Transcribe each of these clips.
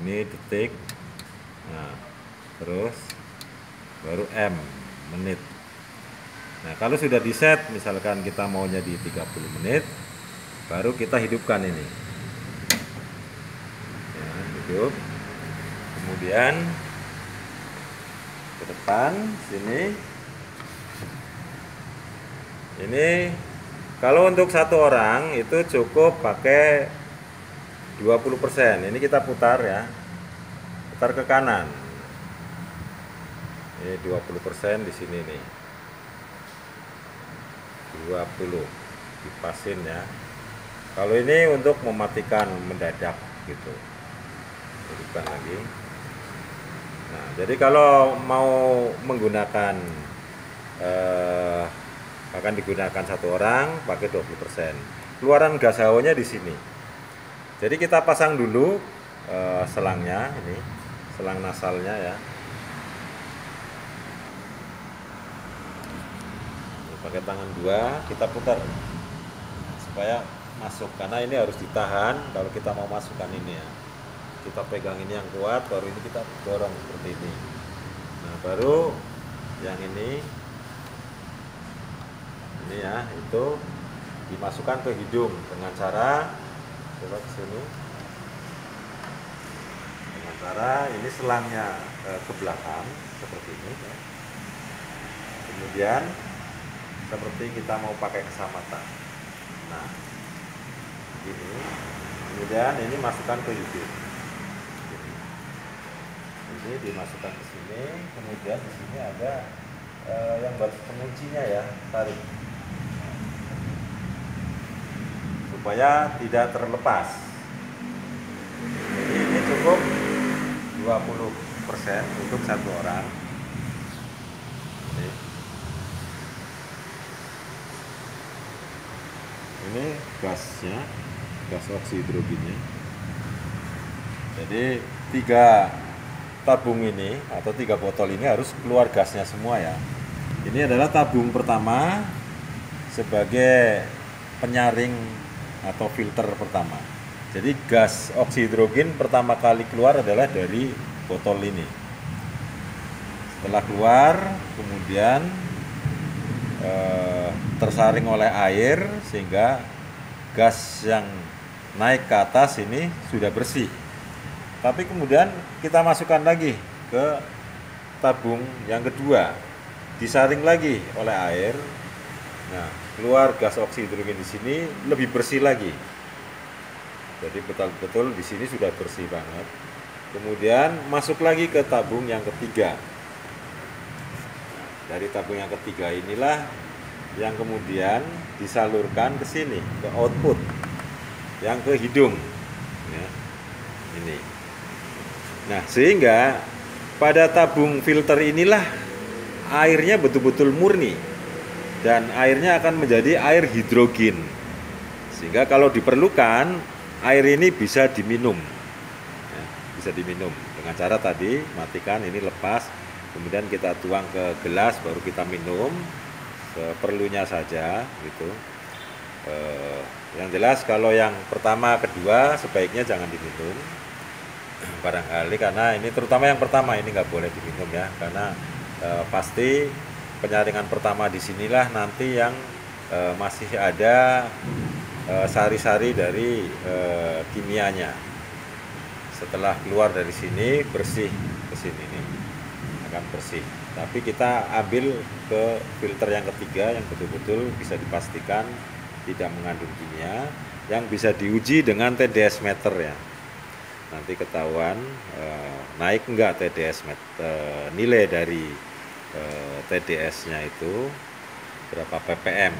ini detik. Nah terus baru M menit. Nah kalau sudah di set misalkan kita maunya di 30 menit baru kita hidupkan ini. Ya, hidup. Kemudian ke depan sini. Ini kalau untuk satu orang itu cukup pakai 20% ini kita putar ya. Putar ke kanan. Ini 20% di sini nih. 20 dipasin ya. Kalau ini untuk mematikan mendadak gitu. Hidupkan lagi. Nah jadi kalau mau menggunakan eh, akan digunakan satu orang pakai 20% keluaran gas HO nya di sini jadi kita pasang dulu eh, selangnya ini selang nasalnya ya. Ini pakai tangan dua kita putar. Supaya masuk karena ini harus ditahan kalau kita mau masukkan ini ya. Kita pegang ini yang kuat baru ini kita dorong seperti ini. Nah baru yang ini ini ya itu dimasukkan ke hidung dengan cara coba ke sini. Dengan cara ini selangnya eh, ke belakang seperti ini ya. kemudian seperti kita mau pakai kesamatan nah ini kemudian ini masukkan ke hidung ini dimasukkan ke sini kemudian di sini ada eh, yang buat penguncinya ya tarik supaya tidak terlepas. Ini cukup 20% untuk satu orang. Ini. gasnya gas oksidrogennya jadi tiga tabung ini atau tiga botol ini harus keluar gasnya semua ya. Ini adalah tabung pertama sebagai penyaring atau filter pertama. Jadi gas oksidrogen pertama kali keluar adalah dari botol ini. Setelah keluar kemudian eh, tersaring oleh air sehingga gas yang naik ke atas ini sudah bersih. Tapi kemudian kita masukkan lagi ke tabung yang kedua. Disaring lagi oleh air. Nah keluar gas oksidrogen di sini lebih bersih lagi. Jadi betul-betul di sini sudah bersih banget. Kemudian masuk lagi ke tabung yang ketiga. Dari tabung yang ketiga inilah yang kemudian disalurkan ke sini ke output yang ke hidung ya. ini. Nah sehingga pada tabung filter inilah airnya betul-betul murni dan airnya akan menjadi air hidrogen. Sehingga kalau diperlukan air ini bisa diminum. Ya, bisa diminum. Dengan cara tadi matikan ini lepas kemudian kita tuang ke gelas baru kita minum. Seperlunya saja gitu. Eh, yang jelas kalau yang pertama kedua sebaiknya jangan diminum. Barangkali karena ini terutama yang pertama ini nggak boleh diminum ya. Karena eh, pasti penyaringan pertama di sinilah nanti yang eh, masih ada eh, sari-sari dari eh, kimianya. Setelah keluar dari sini bersih ke sini nih. Akan bersih. Tapi kita ambil ke filter yang ketiga yang betul-betul bisa dipastikan tidak mengandung kimia yang bisa diuji dengan TDS meter ya. Nanti ketahuan eh, naik enggak TDS meter nilai dari eh, TDS-nya itu berapa ppm.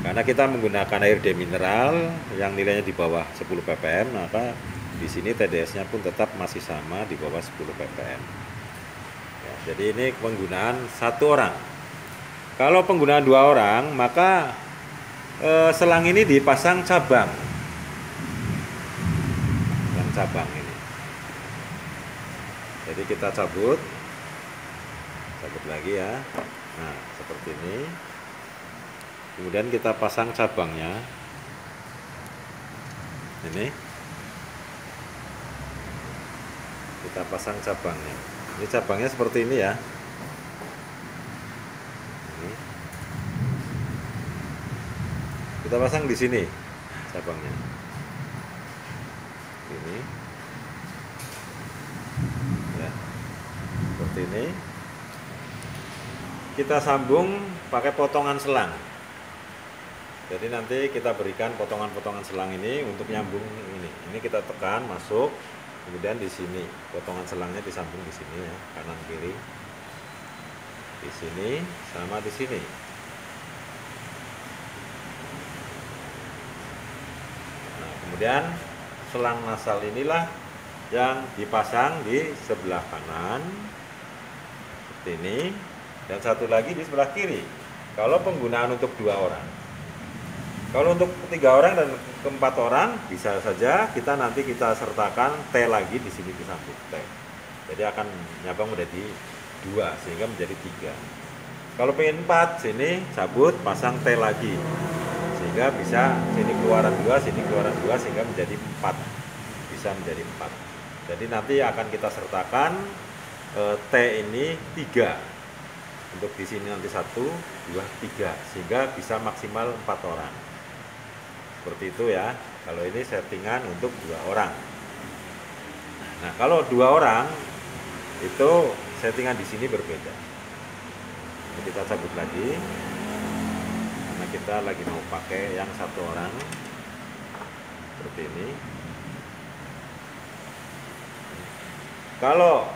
Karena kita menggunakan air demineral yang nilainya di bawah 10 ppm maka di sini TDS-nya pun tetap masih sama di bawah 10 ppm. Ya, jadi ini penggunaan satu orang. Kalau penggunaan dua orang maka eh, selang ini dipasang cabang. Yang cabang ini. Jadi kita cabut cabut lagi ya. Nah seperti ini. Kemudian kita pasang cabangnya. Ini. Kita pasang cabangnya. Ini cabangnya seperti ini ya. Ini. kita pasang di sini cabangnya. Ini. Ya seperti ini kita sambung pakai potongan selang. Jadi nanti kita berikan potongan-potongan selang ini untuk nyambung ini. Ini kita tekan masuk kemudian di sini. Potongan selangnya disambung di sini ya kanan kiri. Di sini sama di sini. Nah kemudian selang nasal inilah yang dipasang di sebelah kanan. Seperti ini dan satu lagi di sebelah kiri kalau penggunaan untuk dua orang kalau untuk tiga orang dan keempat orang bisa saja kita nanti kita sertakan T lagi di sini di samping T. Jadi akan nyabang menjadi dua sehingga menjadi tiga. Kalau pengen empat sini cabut pasang T lagi sehingga bisa sini keluaran dua sini keluaran dua sehingga menjadi empat bisa menjadi empat. Jadi nanti akan kita sertakan e, T ini tiga untuk di sini nanti satu dua tiga sehingga bisa maksimal empat orang. Seperti itu ya. Kalau ini settingan untuk dua orang. Nah kalau dua orang itu settingan di sini berbeda. Ini kita cabut lagi. Karena kita lagi mau pakai yang satu orang. Seperti ini. Kalau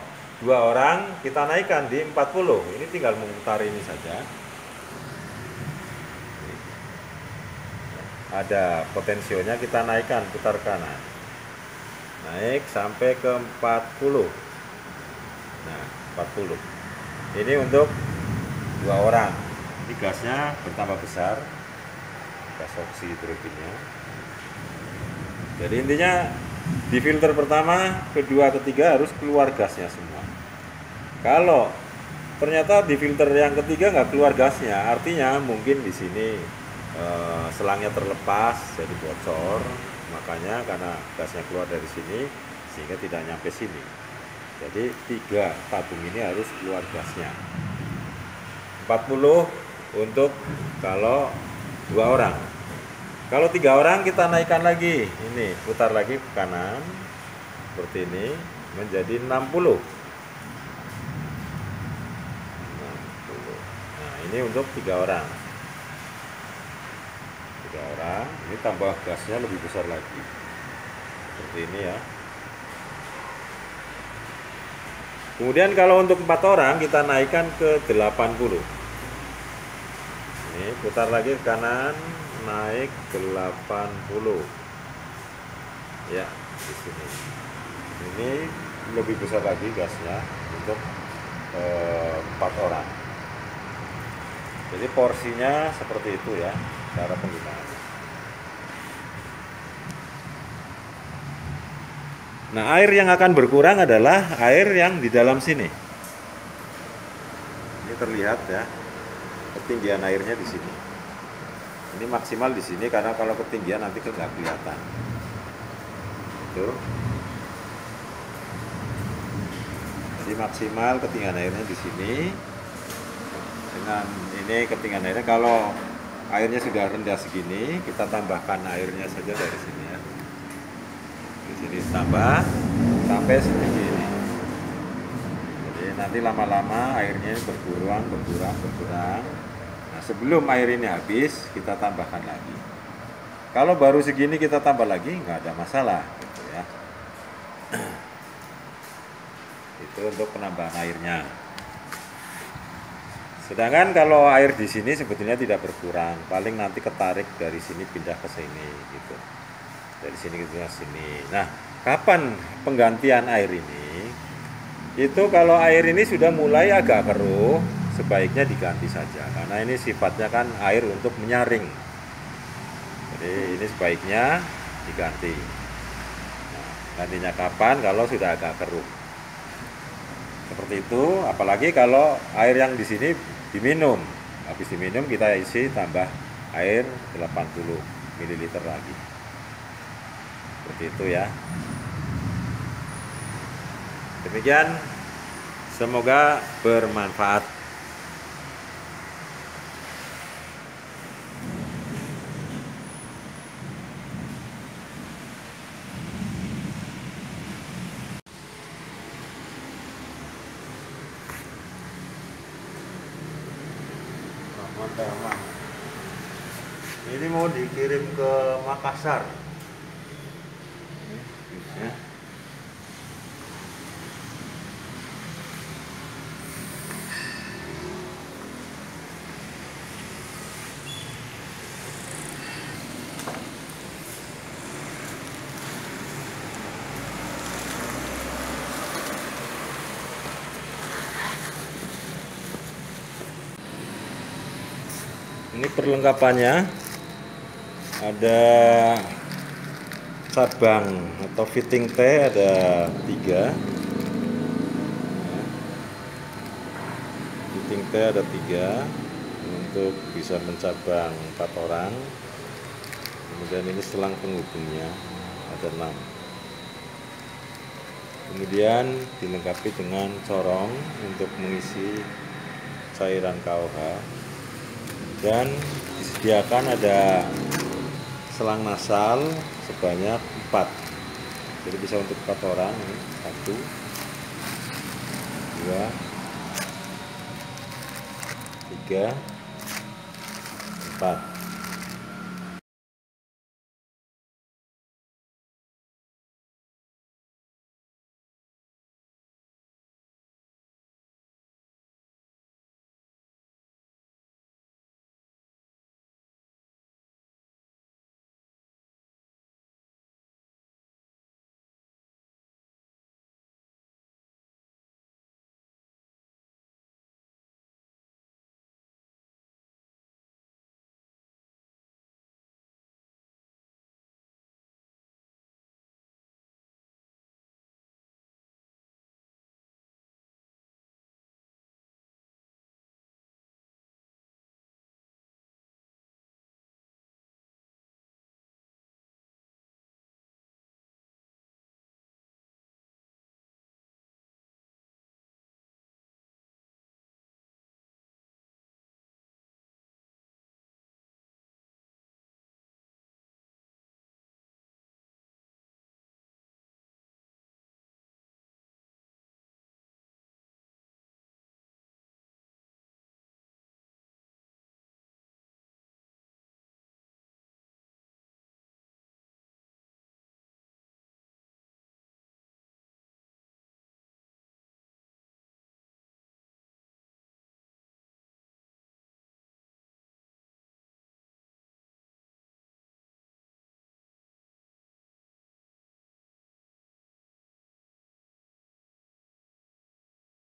dua orang kita naikkan di 40 ini tinggal memutar ini saja. Ada potensionya kita naikkan putar kanan. Naik sampai ke 40 nah 40 ini untuk dua orang. Ini gasnya bertambah besar. Gas oksi turbinnya jadi intinya di filter pertama kedua ketiga harus keluar gasnya semua kalau ternyata di filter yang ketiga nggak keluar gasnya artinya mungkin di sini Eh, selangnya terlepas jadi bocor. Makanya karena gasnya keluar dari sini sehingga tidak nyampe sini. Jadi tiga tabung ini harus keluar gasnya. 40 untuk kalau dua orang. Kalau tiga orang kita naikkan lagi. Ini putar lagi ke kanan seperti ini menjadi 60 60 nah ini untuk tiga orang. Tiga orang ini tambah gasnya lebih besar lagi. Seperti ini ya. Kemudian kalau untuk empat orang kita naikkan ke 80 ini putar lagi ke kanan naik 80 ya di sini. Ini lebih besar lagi gasnya untuk eh, empat orang jadi porsinya seperti itu ya cara penggunaan. Nah, air yang akan berkurang adalah air yang di dalam sini. Ini terlihat ya, ketinggian airnya di sini. Ini maksimal di sini karena kalau ketinggian nanti kan nggak kelihatan. Tuh. Jadi maksimal ketinggian airnya di sini. Dengan ini ketinggian airnya kalau airnya sudah rendah segini kita tambahkan airnya saja dari sini ya. Di sini tambah sampai setinggi ini jadi nanti lama-lama airnya berkurang berkurang berkurang nah sebelum air ini habis kita tambahkan lagi. Kalau baru segini kita tambah lagi nggak ada masalah gitu ya. Itu untuk penambahan airnya Sedangkan kalau air di sini sebetulnya tidak berkurang, paling nanti ketarik dari sini pindah ke sini gitu. Dari sini ke sini. Nah, kapan penggantian air ini? Itu kalau air ini sudah mulai agak keruh, sebaiknya diganti saja karena ini sifatnya kan air untuk menyaring. Jadi ini sebaiknya diganti. Nah, gantinya kapan? Kalau sudah agak keruh. Seperti itu, apalagi kalau air yang di sini diminum. Habis diminum kita isi tambah air 80 ml lagi. Seperti itu ya. Demikian semoga bermanfaat Ini mau dikirim ke Makassar. Ya. Ini perlengkapannya. Ada cabang atau fitting T ada tiga. Fitting T ada tiga. Untuk bisa mencabang empat orang. Kemudian ini selang penghubungnya ada enam. Kemudian dilengkapi dengan corong untuk mengisi cairan KOH dan disediakan ada selang nasal sebanyak 4 jadi bisa untuk 4 orang ini. Satu dua tiga empat